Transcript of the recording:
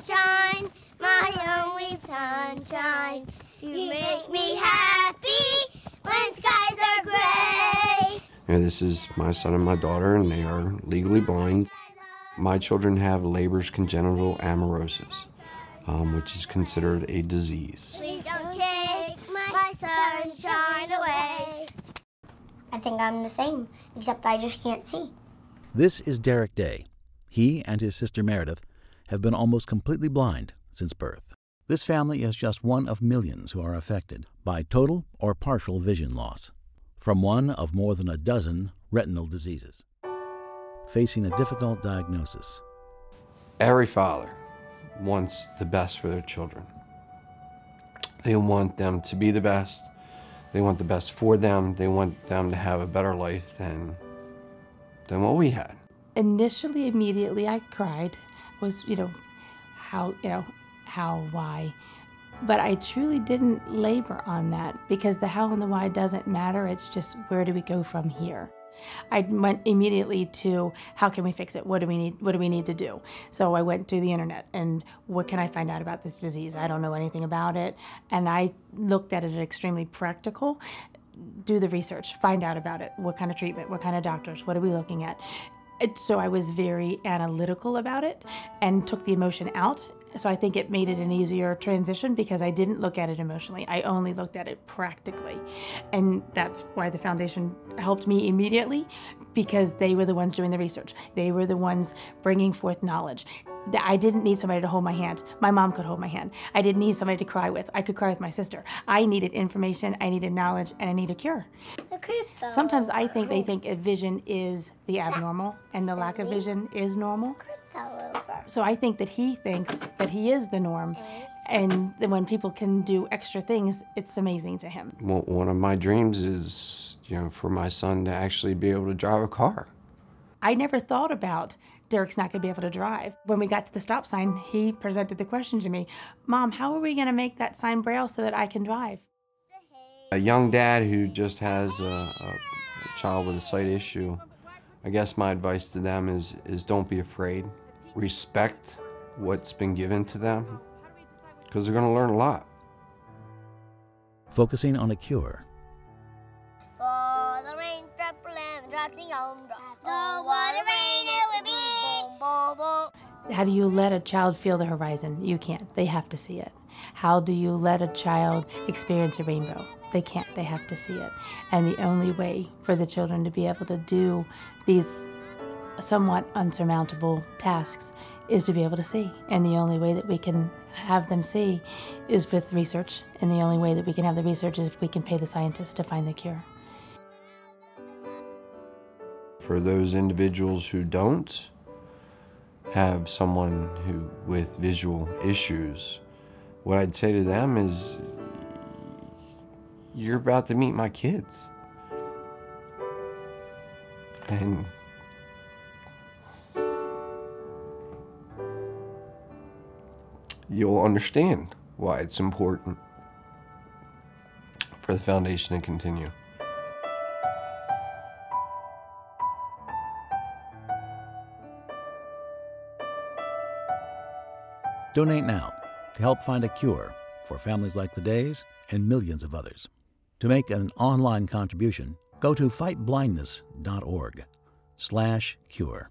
sunshine, my only sunshine. You make me happy when skies are gray. And this is my son and my daughter, and they are legally blind. My children have Leber's congenital amaurosis, um, which is considered a disease. Please don't take my sunshine away. I think I'm the same, except I just can't see. This is Derrick Day. He and his sister Meredith have been almost completely blind since birth. This family is just one of millions who are affected by total or partial vision loss from one of more than a dozen retinal diseases. Facing a difficult diagnosis, Every father wants the best for their children. They want them to be the best. They want the best for them. They want them to have a better life than than what we had. initially immediately i cried was you know how you know how why but i truly didn't labor on that because the how and the why doesn't matter it's just where do we go from here i went immediately to how can we fix it what do we need what do we need to do so i went to the internet and what can i find out about this disease i don't know anything about it and i looked at it extremely practical do the research, find out about it. What kind of treatment? What kind of doctors? What are we looking at? So I was very analytical about it and took the emotion out. So I think it made it an easier transition because I didn't look at it emotionally. I only looked at it practically. And that's why the foundation helped me immediately because they were the ones doing the research. They were the ones bringing forth knowledge. That I didn't need somebody to hold my hand. My mom could hold my hand. I didn't need somebody to cry with. I could cry with my sister. I needed information, I needed knowledge, and I needed a cure. Sometimes I think they think a vision is the abnormal and the lack of vision is normal. So I think that he thinks that he is the norm. And when people can do extra things, it's amazing to him. One one of my dreams is, you know, for my son to actually be able to drive a car. I never thought about Derrick's not going to be able to drive. When we got to the stop sign, he presented the question to me Mom, how are we going to make that sign braille so that I can drive? A young dad who just has a, a, a child with a sight issue, I guess my advice to them is is don't be afraid. Respect what's been given to them because they're going to learn a lot. focusing on a cure, For the rain triple dropping on drop. What a rain it will be. How do you let a child feel the horizon? You can't. They have to see it. How do you let a child experience a rainbow? They can't. They have to see it. And the only way for the children to be able to do these somewhat unsurmountable tasks is to be able to see. And the only way that we can have them see is with research. And the only way that we can have the research is if we can pay the scientists to find the cure. For those individuals who don't have someone who with visual issues, what I'd say to them is you're about to meet my kids. And you'll understand why it's important for the foundation to continue. Donate now to help find a cure for families like the Days and millions of others. To make an online contribution, go to fightblindness.org slash cure.